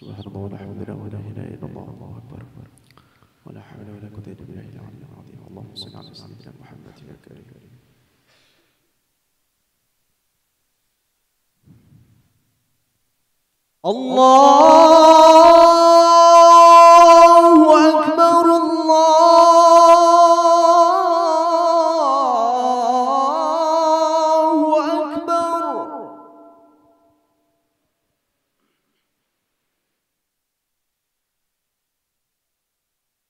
سبحان الله ولا حول ولا إلا الله. الله أكبر. ولا حول ولا قوة إلا بالله العلي العظيم. اللهم صل على سيدنا محمد الله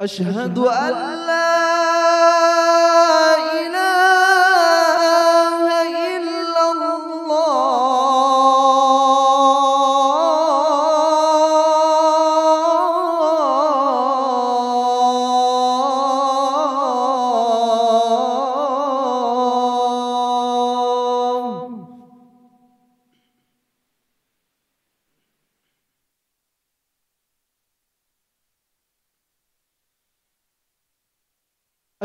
أشهد أن لا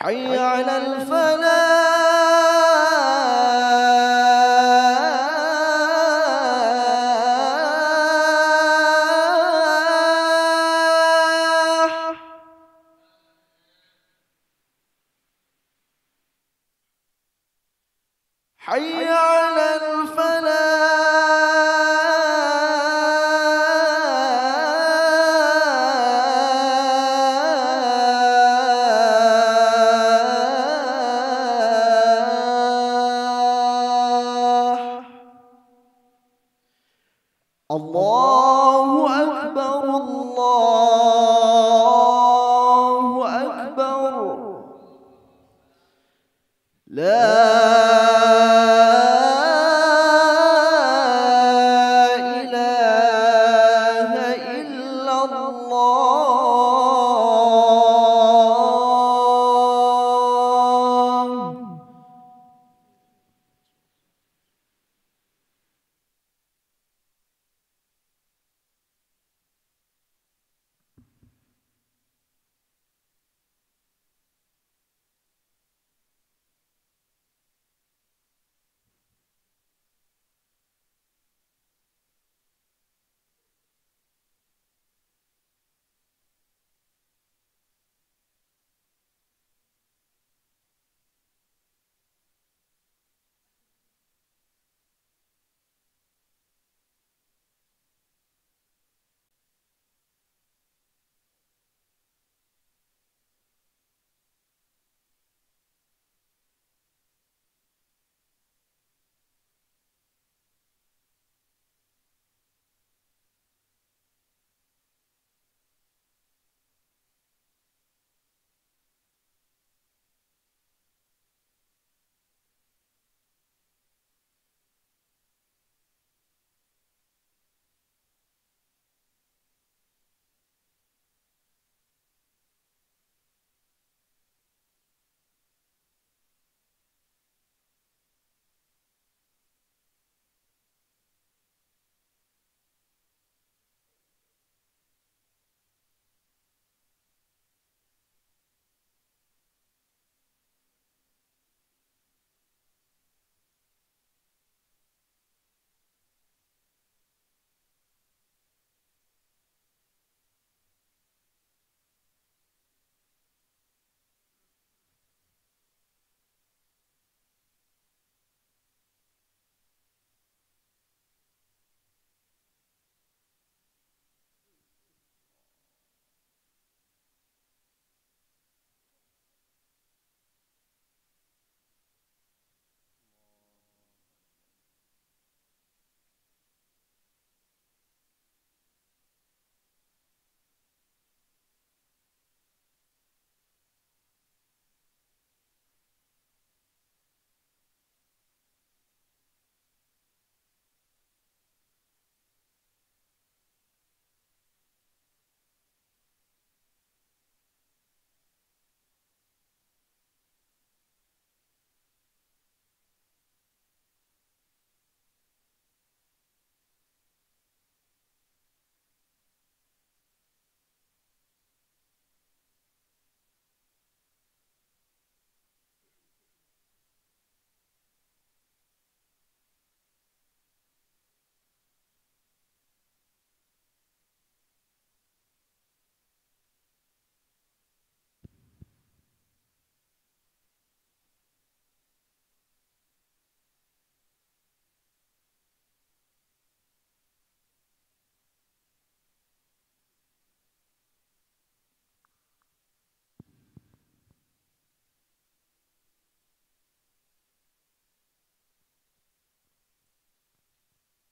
حي على الفلاح.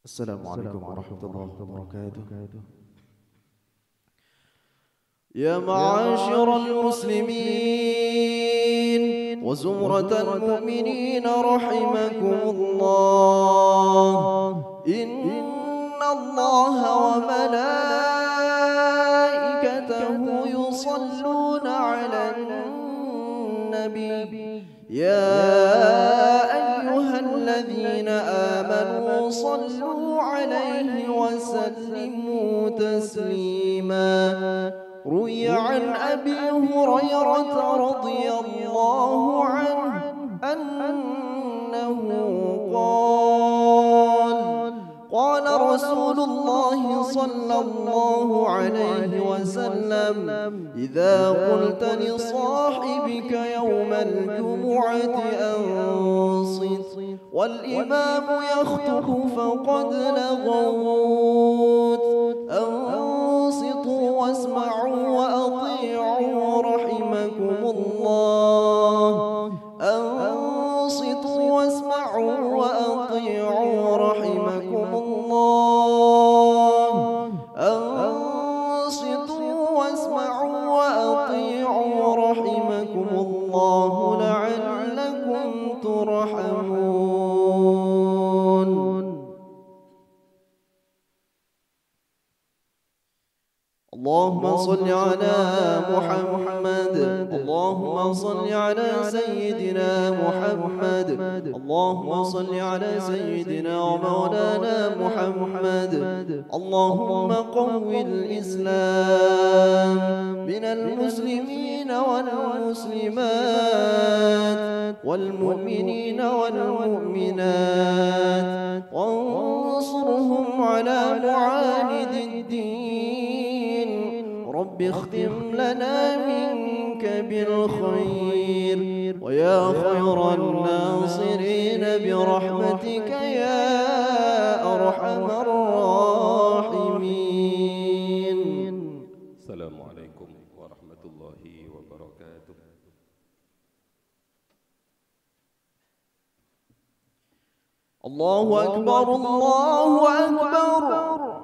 السلام عليكم ورحمة الله وبركاته. يا معاشر المسلمين وزمرة المؤمنين رحمكم الله إن الله وملائكته يصلون النبي. يا أيها الذين آمنوا صلوا عليه وسلموا تسليما. روي عن أبي هريرة رضي الله عنه أنه رسول الله صلى الله عليه وسلم. إذا قلت لصاحبك يوم الجمعة أنصت والإمام يخطب فقد لغوت. أنصتوا واسمعوا وأطيعوا اللهم صل على محمد. اللهم صل على سيدنا محمد. اللهم صل على سيدنا ومولانا محمد. اللهم قو الإسلام من المسلمين والمسلمات والمؤمنين والمؤمنات. وانصرهم على معاند الدين. رب اختم لنا منك بالخير ويا خير الناصرين برحمتك يا أرحم الراحمين. السلام عليكم ورحمة الله وبركاته. الله أكبر الله أكبر.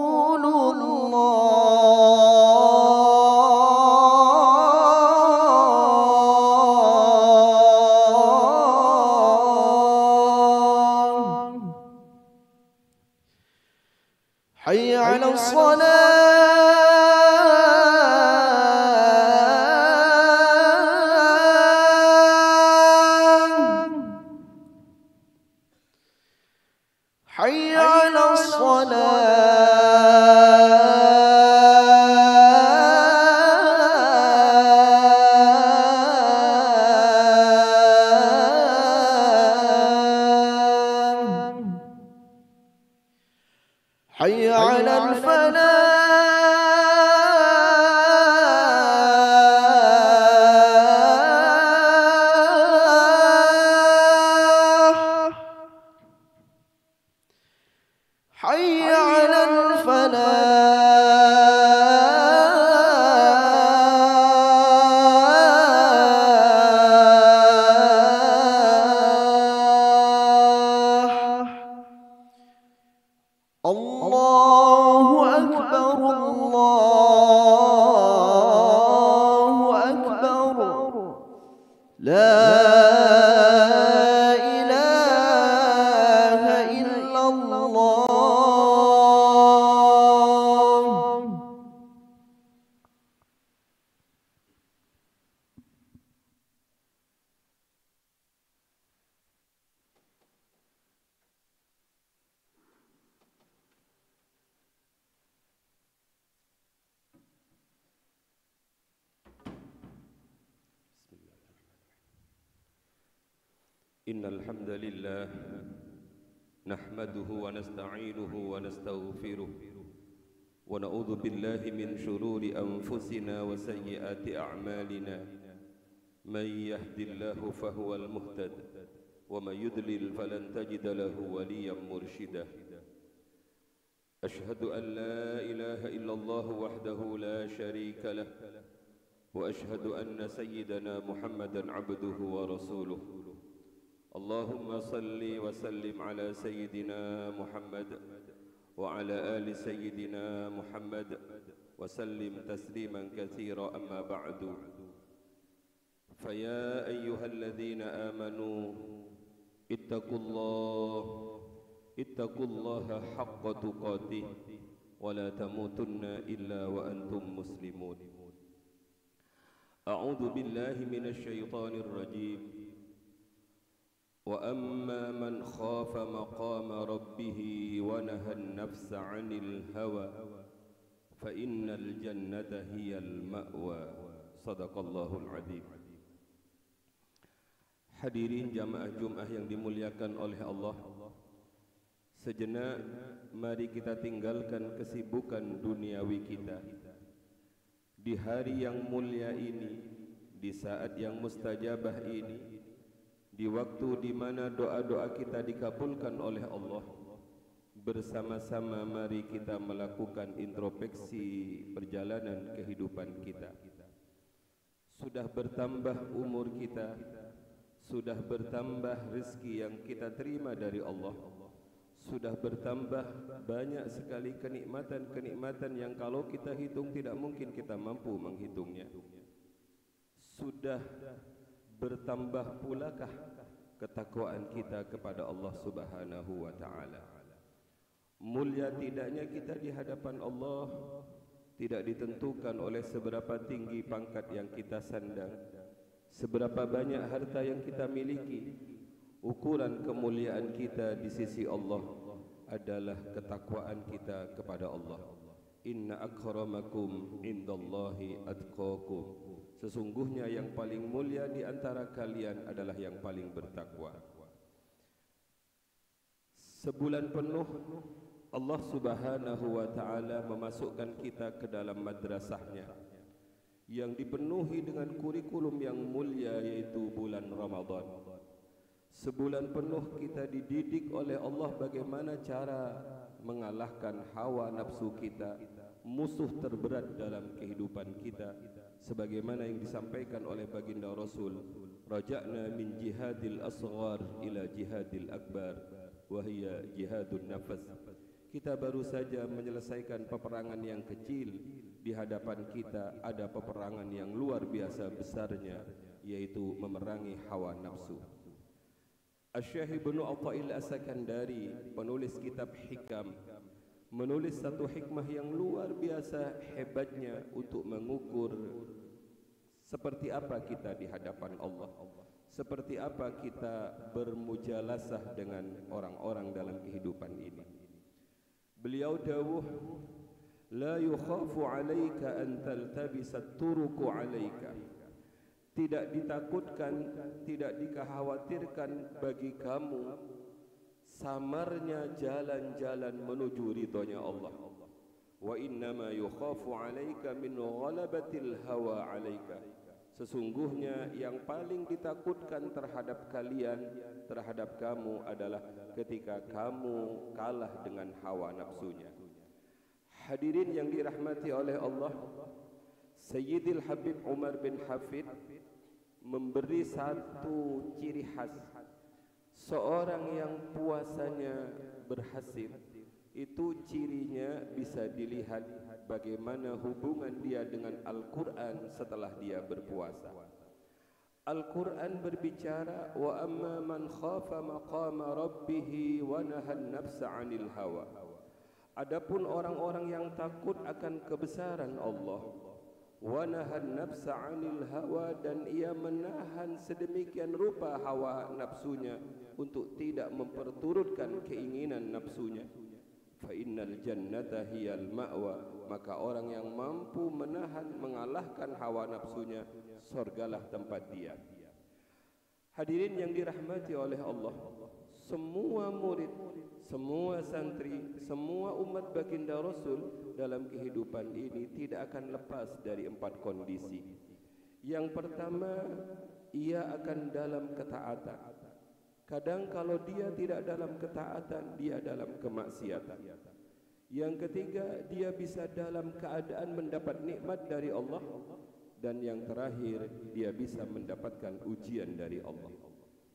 إن الحمد لله نحمده ونستعينه ونستغفره ونعوذ بالله من شرور أنفسنا وسيئات أعمالنا. من يهد الله فهو المهتد ومن يضلل فلن تجد له وليا مرشدا. أشهد أن لا إله إلا الله وحده لا شريك له وأشهد أن سيدنا محمدا عبده ورسوله. اللهم صل وسلم على سيدنا محمد وعلى آل سيدنا محمد وسلم تسليما كثيرا أما بعد. فيا أيها الذين آمنوا اتقوا الله اتقوا الله حق تقاته ولا تموتن إلا وأنتم مسلمون. أعوذ بالله من الشيطان الرجيم. وأما من خاف مقام ربه ونهى النفس عن الهوى فإن الجنة هي المأوى صدق الله العظيم Hadirin jamaah Jumat yang dimuliakan oleh Allah Sejenak mari kita tinggalkan kesibukan duniawi kita Di hari yang mulia ini Di saat yang mustajabah ini di waktu di mana doa-doa kita dikabulkan oleh Allah Bersama-sama mari kita melakukan introspeksi perjalanan kehidupan kita. Sudah bertambah umur kita sudah bertambah rezeki yang kita terima dari Allah sudah bertambah banyak sekali kenikmatan-kenikmatan yang kalau kita hitung tidak mungkin kita mampu menghitungnya. Sudah bertambah pulakah ketakwaan kita kepada Allah Subhanahu wa taala? Mulia tidaknya kita di hadapan Allah tidak ditentukan oleh seberapa tinggi pangkat yang kita sandang Seberapa banyak harta yang kita miliki. Ukuran kemuliaan kita di sisi Allah Adalah ketakwaan kita kepada Allah. Inna akramakum indallahi atqakum Sesungguhnya yang paling mulia di antara kalian adalah yang paling bertakwa Sebulan penuh Allah subhanahu wa ta'ala memasukkan kita ke dalam madrasahnya yang dipenuhi dengan kurikulum yang mulia yaitu bulan Ramadan. Sebulan penuh kita dididik oleh Allah bagaimana cara mengalahkan hawa nafsu kita, musuh terberat dalam kehidupan kita sebagaimana yang disampaikan oleh baginda Rasul, raja'na min jihadil asghar ila jihadil akbar wa hiya jihadun nafas. Kita baru saja menyelesaikan peperangan yang kecil di hadapan kita ada peperangan yang luar biasa besarnya yaitu memerangi hawa nafsu. Asy-Syaikh Ibnu Athail As-Sakandari penulis kitab Hikam menulis satu hikmah yang luar biasa hebatnya untuk mengukur seperti apa kita di hadapan Allah. Seperti apa kita bermujalasah dengan orang-orang dalam kehidupan ini. Beliau dawuh La yukhafu alaika an taltabisa turuku alaika Tidak ditakutkan, tidak dikhawatirkan bagi kamu Samarnya jalan-jalan menuju ridhonya Allah. Wa innama yukhafu alaika min ghalabatil hawa alaika. Sesungguhnya yang paling ditakutkan terhadap kalian Terhadap kamu adalah ketika kamu kalah dengan hawa nafsunya. Hadirin yang dirahmati oleh Allah Sayyidil Habib Umar bin Hafid Memberi satu ciri khas Seorang yang puasanya berhasil Itu cirinya bisa dilihat Bagaimana hubungan dia dengan Al-Quran setelah dia berpuasa. Al-Quran berbicara Wa amma man khafa maqama rabbihi Wa nahan nafsa anil hawa. Adapun orang-orang yang takut akan kebesaran Allah wa nahan nafsa 'anil hawa dan ia menahan sedemikian rupa hawa nafsunya untuk tidak memperturutkan keinginan nafsunya. Fa innal jannata hiyal ma'wa maka orang yang mampu menahan mengalahkan hawa nafsunya surgalah tempat dia. Hadirin yang dirahmati oleh Allah, semua murid, semua santri, semua umat baginda Rasul dalam kehidupan ini tidak akan lepas dari empat kondisi. Yang pertama, ia akan dalam ketaatan. Kadang kalau dia tidak dalam ketaatan, dia dalam kemaksiatan. Yang ketiga, dia bisa dalam keadaan mendapat nikmat dari Allah dan yang terakhir dia bisa mendapatkan ujian dari Allah.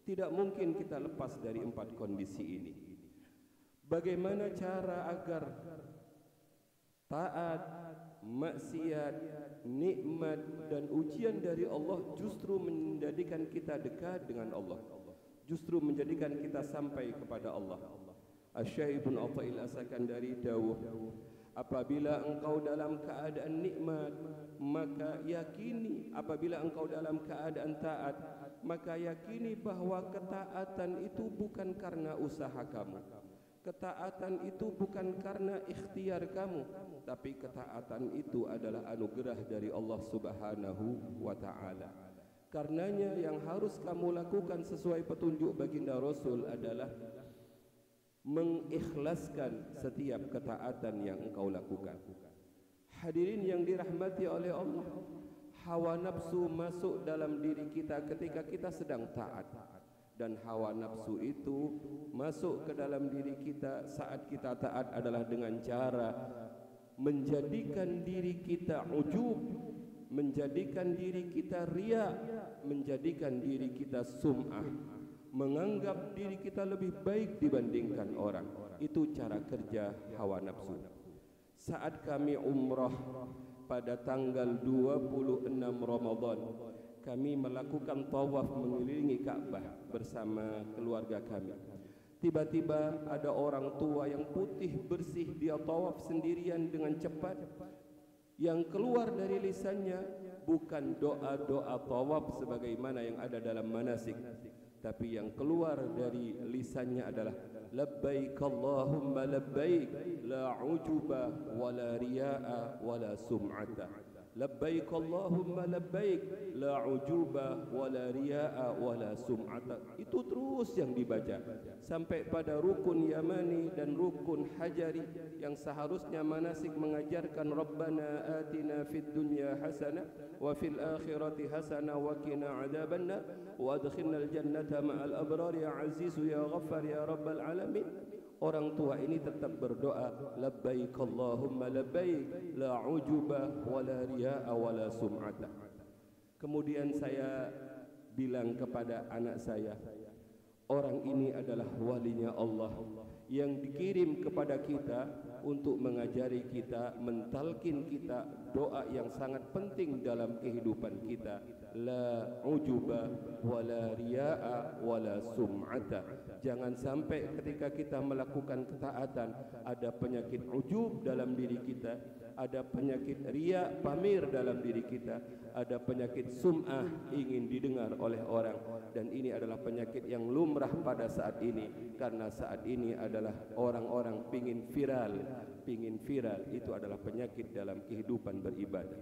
Tidak mungkin kita lepas dari empat kondisi ini. Bagaimana cara agar taat, maksiat, nikmat dan ujian dari Allah justru menjadikan kita dekat dengan Allah. Justru menjadikan kita sampai kepada Allah. Asy-Syaikh Ibn Athail As-Sakandari dawuh Apabila engkau dalam keadaan nikmat Maka yakini apabila engkau dalam keadaan taat Maka yakini bahawa ketaatan itu bukan karena usaha kamu. Ketaatan itu bukan karena ikhtiar kamu. Tapi ketaatan itu adalah anugerah dari Allah subhanahu wa ta'ala. Karenanya yang harus kamu lakukan sesuai petunjuk baginda Rasul adalah mengikhlaskan setiap ketaatan yang engkau lakukan. Hadirin yang dirahmati oleh Allah, hawa nafsu masuk dalam diri kita ketika kita sedang taat dan hawa nafsu itu masuk ke dalam diri kita saat kita taat adalah dengan cara menjadikan diri kita ujub, menjadikan diri kita ria, menjadikan diri kita sum'ah menganggap diri kita lebih baik dibandingkan orang. Itu cara kerja hawa nafsu. Saat kami umrah pada tanggal 26 Ramadan, kami melakukan tawaf mengelilingi Ka'bah bersama keluarga kami. Tiba-tiba ada orang tua yang putih bersih dia tawaf sendirian dengan cepat. Yang keluar dari lisannya bukan doa-doa tawaf sebagaimana yang ada dalam manasik, tapi yang keluar dari lisannya adalah لبيك اللهم لبيك لا عجب ولا رياء ولا سمعة. لبيك اللهم لبيك لا عجوبة ولا رياء ولا سمعة itu terus yang dibaca sampai pada rukun yamani dan rukun hajari yang seharusnya manasik mengajarkan ربنا آتنا في الدنيا حسنة وفي الآخرة حسنة وكنا عذاب النار وادخلنا الجنة مع الأبرار يا عزيز يا غفر يا رب العالمين Orang tua ini tetap berdoa Labbaik Allahumma labbaik La ujuba wa la ria'a wa la sum'ata. Kemudian saya bilang kepada anak saya Orang ini adalah walinya Allah Yang dikirim kepada kita Untuk mengajari kita Mentalkin kita Doa yang sangat penting dalam kehidupan kita. La ujuba wala riaa wala sum'ata. Jangan sampai ketika kita melakukan ketaatan ada penyakit ujub dalam diri kita ada penyakit ria pamir dalam diri kita. Ada penyakit sum'ah ingin didengar oleh orang. Dan ini adalah penyakit yang lumrah pada saat ini. Karena saat ini adalah orang-orang pingin viral. Pingin viral. Itu adalah penyakit dalam kehidupan beribadah.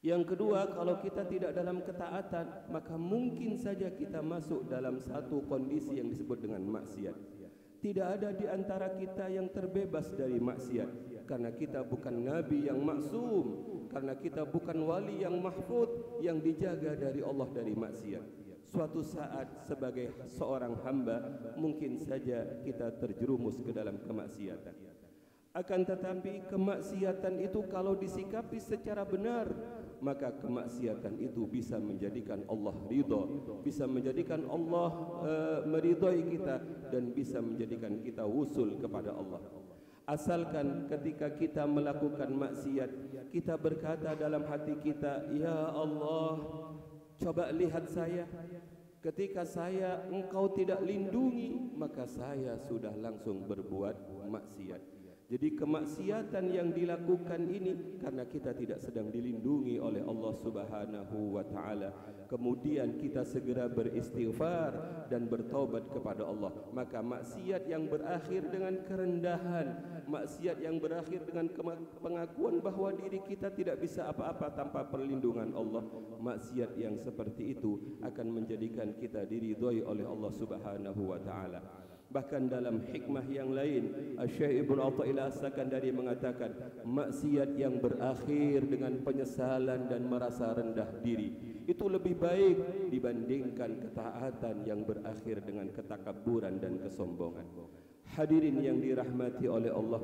Yang kedua, kalau kita tidak dalam ketaatan, maka mungkin saja kita masuk dalam satu kondisi yang disebut dengan maksiat. Tidak ada di antara kita yang terbebas dari maksiat karena kita bukan nabi yang maksum, karena kita bukan wali yang mahfud yang dijaga dari Allah dari maksiat. Suatu saat sebagai seorang hamba mungkin saja kita terjerumus ke dalam kemaksiatan. Akan tetapi kemaksiatan itu kalau disikapi secara benar maka kemaksiatan itu bisa menjadikan Allah ridha, bisa menjadikan Allah uh, meridhai kita dan bisa menjadikan kita usul kepada Allah. Asalkan ketika kita melakukan maksiat, kita berkata dalam hati kita, Ya Allah, coba lihat saya. Ketika saya engkau tidak lindungi, maka saya sudah langsung berbuat maksiat. Jadi kemaksiatan yang dilakukan ini karena kita tidak sedang dilindungi oleh Allah Subhanahu wa taala. Kemudian kita segera beristighfar dan bertaubat kepada Allah. Maka maksiat yang berakhir dengan kerendahan, maksiat yang berakhir dengan pengakuan bahawa diri kita tidak bisa apa-apa tanpa perlindungan Allah. Maksiat yang seperti itu akan menjadikan kita diridhoi oleh Allah Subhanahu wa taala. Bahkan dalam hikmah yang lain Syekh Ibn Atta'illah As-Sakandari mengatakan Maksiat yang berakhir dengan penyesalan dan merasa rendah diri Itu lebih baik dibandingkan ketaatan yang berakhir dengan ketakaburan dan kesombongan. Hadirin yang dirahmati oleh Allah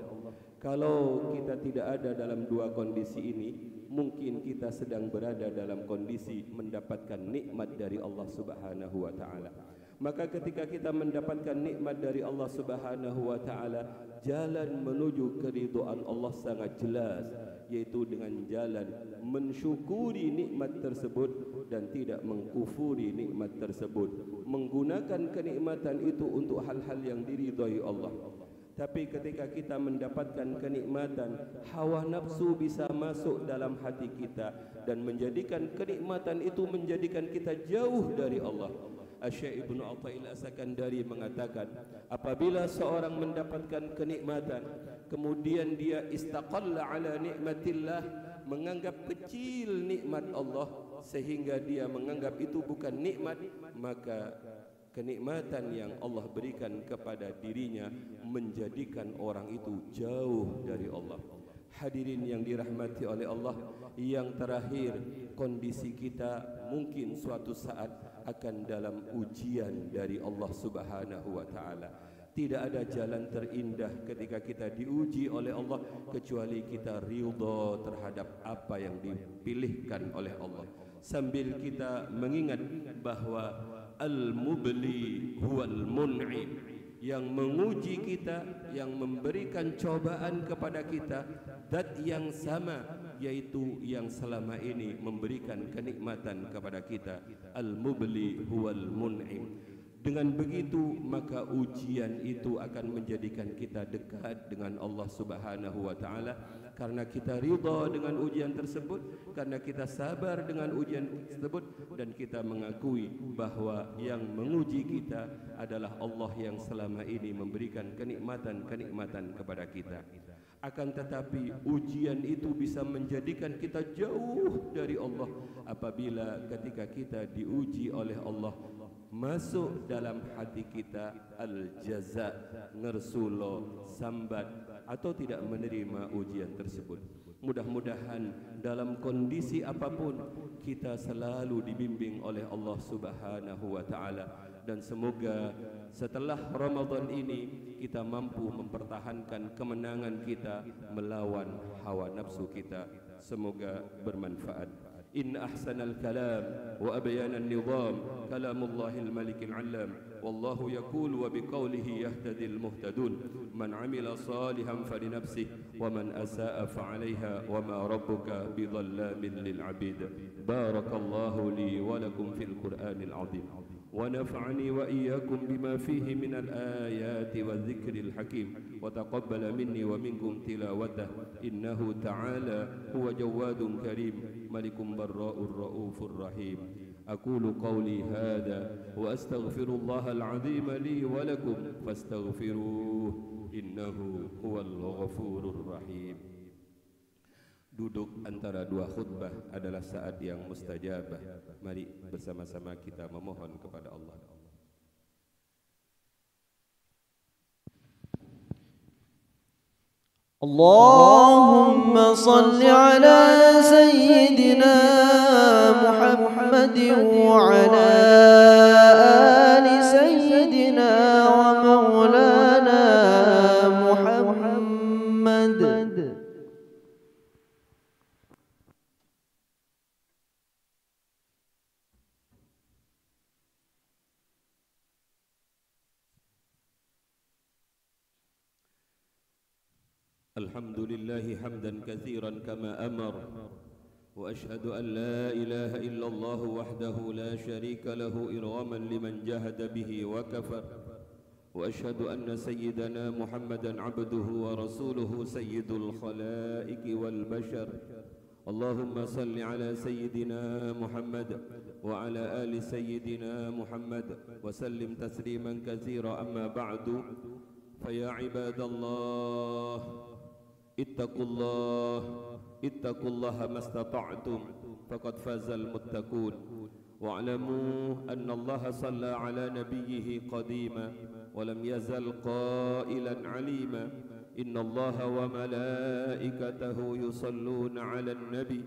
Kalau kita tidak ada dalam dua kondisi ini Mungkin kita sedang berada dalam kondisi mendapatkan nikmat dari Allah Subhanahu wa taala maka ketika kita mendapatkan nikmat dari Allah Subhanahu wa taala jalan menuju keridhaan Allah sangat jelas yaitu dengan jalan mensyukuri nikmat tersebut dan tidak mengkufuri nikmat tersebut. Menggunakan kenikmatan itu untuk hal-hal yang diridhai Allah. Tapi ketika kita mendapatkan kenikmatan hawa nafsu bisa masuk dalam hati kita dan menjadikan kenikmatan itu menjadikan kita jauh dari Allah Asyik Ibn Atta'il Asakandari mengatakan Apabila seorang mendapatkan kenikmatan Kemudian dia istaqalla ala nikmatillah Menganggap kecil nikmat Allah Sehingga dia menganggap itu bukan nikmat Maka kenikmatan yang Allah berikan kepada dirinya Menjadikan orang itu jauh dari Allah. Hadirin yang dirahmati oleh Allah Yang terakhir kondisi kita mungkin suatu saat akan dalam ujian dari Allah Subhanahu wa taala. Tidak ada jalan terindah ketika kita diuji oleh Allah kecuali kita ridha terhadap apa yang dipilihkan oleh Allah. Sambil kita mengingat bahawa al-mubli huwal mun'im yang menguji kita, yang memberikan cobaan kepada kita, dat yang sama yaitu yang selama ini memberikan kenikmatan kepada kita al-mubli huwal mun'im. Dengan begitu maka ujian itu akan menjadikan kita dekat dengan Allah Subhanahu wa taala. Karena kita ridha dengan ujian tersebut karena kita sabar dengan ujian tersebut dan kita mengakui bahawa yang menguji kita adalah Allah yang selama ini memberikan kenikmatan-kenikmatan kepada kita akan tetapi ujian itu bisa menjadikan kita jauh dari Allah. Apabila ketika kita diuji oleh Allah masuk dalam hati kita al-jaza ngersulo sambat atau tidak menerima ujian tersebut. Mudah-mudahan dalam kondisi apapun kita selalu dibimbing oleh Allah Subhanahu wa taala dan semoga setelah Ramadan ini kita mampu mempertahankan kemenangan kita melawan hawa nafsu kita semoga bermanfaat إن أحسن الكلام وأبيان النظام كلام الله الملك العلام والله يقول وبقوله يهتدي المهتدون من عمل صالحا فلنفسه ومن أساء فعليها وما ربك بظلام للعبيد بارك الله لي ولكم في القرآن العظيم ونفعني وإياكم بما فيه من الآيات والذكر الحكيم. وتقبل مني ومنكم تلاوته. إنه تعالى هو جواد كريم. ملك براء الرؤوف الرحيم أقول قولي هذا وأستغفر الله العظيم لي ولكم. فاستغفروه. إنه هو الغفور الرحيم. duduk antara dua khutbah adalah saat yang mustajabah. Mari bersama-sama kita memohon kepada Allah. Allahumma صل على سيدنا محمد وعلى آله كثيرا كما أمر. وأشهد أن لا إله إلا الله وحده لا شريك له إرغاما لمن جهد به وكفر. وأشهد أن سيدنا محمدا عبده ورسوله سيد الخلائق والبشر. اللهم صل على سيدنا محمد وعلى آل سيدنا محمد وسلم تسليما كثيرا. أما بعد فيا عباد الله اتقوا الله اتقوا الله ما استطعتم فقد فاز المتقون. واعلموا أن الله صلى على نبيه قديما ولم يزل قائلا عليما. إن الله وملائكته يصلون على النبي.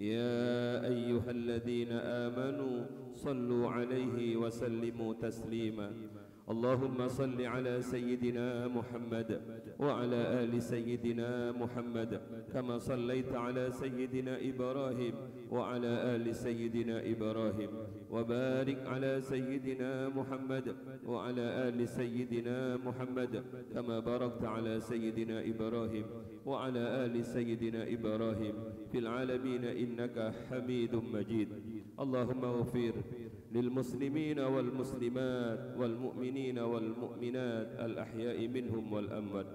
يا أيها الذين آمنوا صلوا عليه وسلموا تسليما. اللهم صل على سيدنا محمد وعلى آل سيدنا محمد كما صليت على سيدنا إبراهيم وعلى آل سيدنا إبراهيم وبارك على سيدنا محمد وعلى آل سيدنا محمد كما باركت على سيدنا إبراهيم وعلى آل سيدنا إبراهيم في العالمين إنك حميد مجيد. اللهم اغفر للمسلمين والمسلمات والمؤمنين والمؤمنات الأحياء منهم والأموات.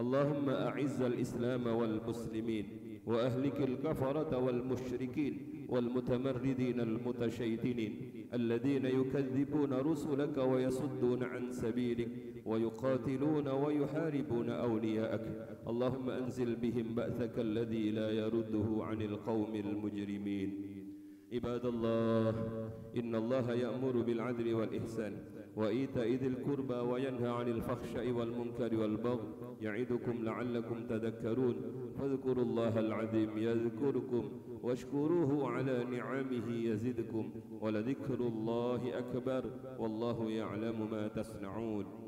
اللهم أعز الإسلام والمسلمين وأهلك الكفرة والمشركين والمتمردين المتشيدين الذين يكذبون رسلك ويصدون عن سبيلك ويقاتلون ويحاربون أولياءك. اللهم أنزل بهم بأسك الذي لا يرده عن القوم المجرمين. عباد الله إن الله يأمر بالعدل والإحسان وإيتاء ذي القربى وينهى عن الفحشاء والمنكر والبغي يعظكم لعلكم تذكرون. فاذكروا الله العظيم يذكركم واشكروه على نعمه يزدكم ولذكر الله أكبر. والله يعلم ما تصنعون.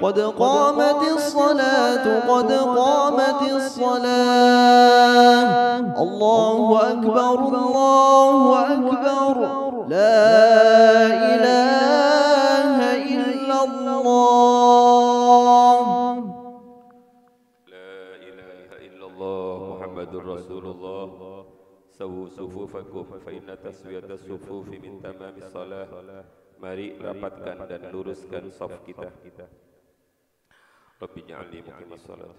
قد قامت الصلاة قد قامت الصلاة. الله أكبر الله أكبر. لا إله إلا الله. لا إله إلا الله محمد رسول الله. سووا صفوفكم فإن تسوية الصفوف من تمام الصلاة. Mari rapatkan dan luruskan saf kita رب اجعلني مقيم الصلاة.